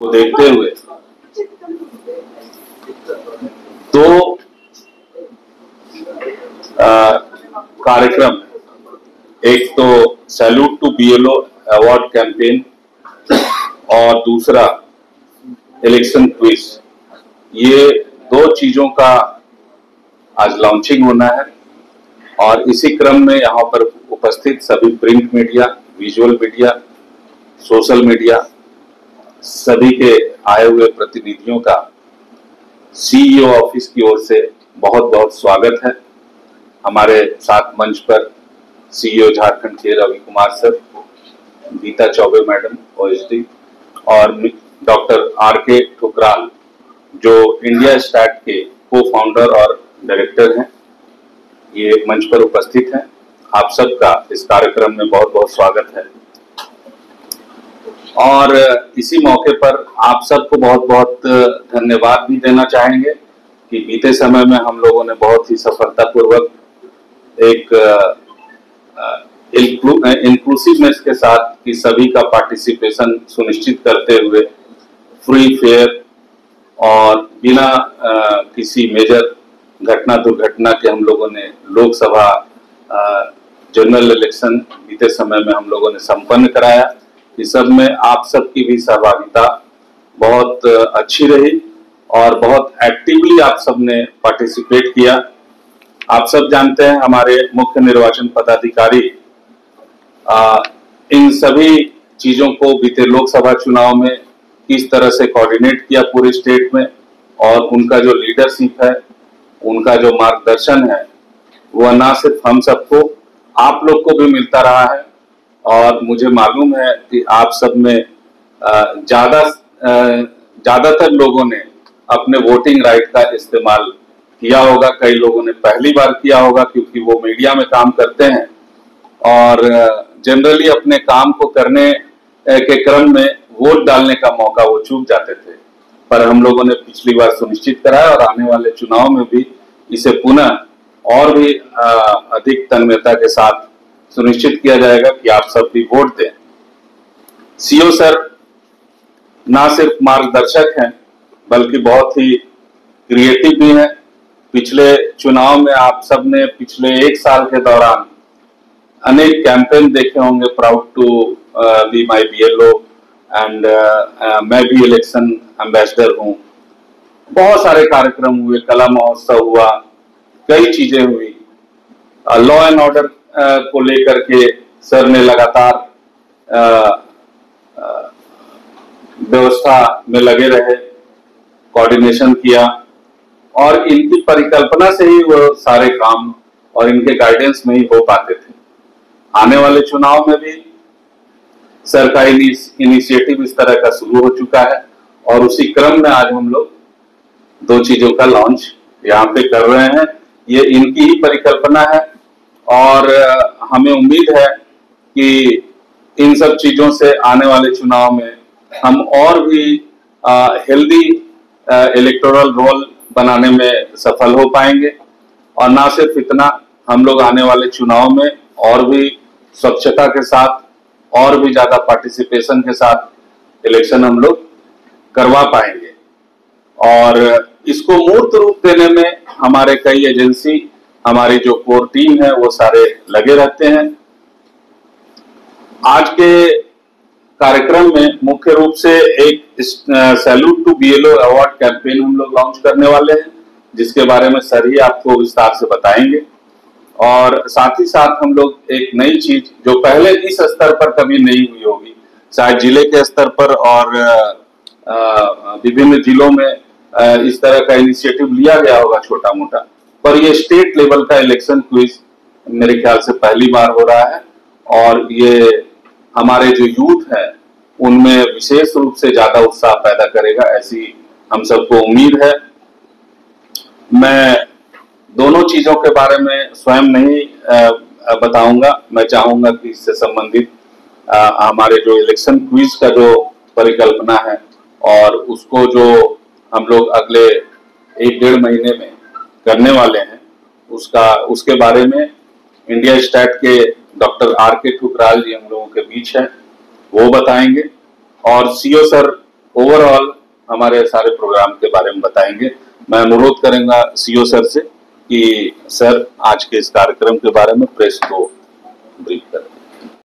को देखते हुए। दो कार्यक्रम। एक तो salute to BLO award campaign और दूसरा इलेक्शन क्विज ये दो चीज़ों का आज लॉन्चिंग होना है और इसी क्रम में यहाँ पर उपस्थित सभी print media visual media social media सभी के आए हुए प्रतिनिधियों का सीईओ ऑफ़िस की ओर से बहुत बहुत स्वागत है। हमारे साथ मंच पर सीईओ झारखंड के Ravi Kumar sir, Geeta Chaubey madam OSD और डॉक्टर आर के ठुकराल, जो इंडिया स्टैट के को फाउंडर और डायरेक्टर हैं, ये मंच पर उपस्थित हैं। आप सबका इस कार्यक्रम में बहुत बहुत स्वागत है। और इसी मौके पर आप सबको बहुत बहुत धन्यवाद भी देना चाहेंगे कि बीते समय में हम लोगों ने बहुत ही सफलतापूर्वक एक इंक्लूसिवनेस के साथ कि सभी का पार्टिसिपेशन सुनिश्चित करते हुए फ्री फेयर और बिना किसी मेजर घटना, दुर्घटना के हम लोगों ने लोकसभा जनरल इलेक्शन बीते समय में हम लोगों ने संपन्न कराया। इस सब में आप सबकी भी सहभागिता बहुत अच्छी रही और बहुत एक्टिवली आप सबने पार्टिसिपेट किया। आप सब जानते हैं हमारे मुख्य निर्वाचन पदाधिकारी इन सभी चीज़ों को बीते लोकसभा चुनाव में किस तरह से कोऑर्डिनेट किया पूरे स्टेट में और उनका जो लीडरशिप है, उनका जो मार्गदर्शन है, वह ना सिर्फ़ हम सबको, आप लोग को भी मिलता रहा है। और मुझे मालूम है कि आप सब में ज़्यादा ज़्यादातर लोगों ने अपने वोटिंग राइट का इस्तेमाल किया होगा। कई लोगों ने पहली बार किया होगा क्योंकि वो मीडिया में काम करते हैं। और जनरली अपने काम को करने के क्रम में वोट डालने का मौका वो चूक जाते थे। पर हम लोगों ने पिछली बार सुनिश्चित कराया और आने वाले चुनाव में भी इसे पुनः और भी अधिक तन्मयता के साथ सुनिश्चित किया जाएगा कि आप सब भी वोट दें। सीओ सर ना सिर्फ़ मार्गदर्शक हैं, बल्कि बहुत ही क्रिएटिव भी हैं। पिछले चुनाव में आप सबने पिछले एक साल के दौरान अनेक कैंपेन देखे होंगे proud to be my B L O and मैं भी इलेक्शन एम्बेसडर हूँ। बहुत सारे कार्यक्रम हुए, कला महोत्सव हुआ, कई चीज़ें हुई। लॉ एंड ऑर्डर को लेकर के सर ने लगातार व्यवस्था में लगे रहे कोऑर्डिनेशन किया और इनकी परिकल्पना से ही वो सारे काम और इनके गाइडेंस में ही हो पाते थे। आने वाले चुनाव में भी सर का इनिशिएटिव इस तरह का शुरू हो चुका है और उसी क्रम में आज हम लोग दो चीज़ों का लॉन्च यहाँ पे कर रहे हैं। ये इनकी ही परिकल्पना है और हमें उम्मीद है कि इन सब चीज़ों से आने वाले चुनाव में हम और भी हेल्दी इलेक्टोरल रोल बनाने में सफल हो पाएँगे। और ना सिर्फ़ इतना, हम लोग आने वाले चुनाव में और भी स्वच्छता के साथ, और भी ज़्यादा पार्टिसिपेशन के साथ इलेक्शन हम लोग करवा पाएँगे। और, इसको मूर्त रूप देने में हमारे कई एजेंसी हमारी जो कोर टीम है, वो सारे लगे रहते हैं। आज के कार्यक्रम में मुख्य रूप से एक salute to BLO award campaign हम लोग लॉन्च करने वाले हैं, जिसके बारे में सर ही आपको विस्तार से बताएँगे। और साथ ही साथ हम लोग एक नई चीज़, जो पहले इस स्तर पर कभी नहीं हुई होगी शायद ज़िले के स्तर पर और विभिन्न जिलों में इस तरह का इनिशिएटिव लिया गया होगा छोटा मोटा पर ये स्टेट लेवल का इलेक्शन क्विज मेरे ख्याल से पहली बार हो रहा है और ये हमारे जो यूथ है, उनमें विशेष रूप से ज़्यादा उत्साह पैदा करेगा, ऐसी हम सबको उम्मीद है। मैं दोनों चीज़ों के बारे में स्वयं नहीं बताऊँगा। मैं चाहूँगा कि इससे संबंधित हमारे जो इलेक्शन क्विज का जो परिकल्पना है और उसको जो हम लोग अगले एक डेढ़ महीने में करने वाले हैं। उसका, उसके बारे में इंडिया स्टैट के doctor R K Thukral ji हम लोगों के बीच है, वो बताएँगे। और सीओ सर ओवरऑल हमारे सारे प्रोग्राम के बारे में बताएँगे। मैं अनुरोध करूँगा सीओ सर से कि सर आज के इस कार्यक्रम के बारे में प्रेस को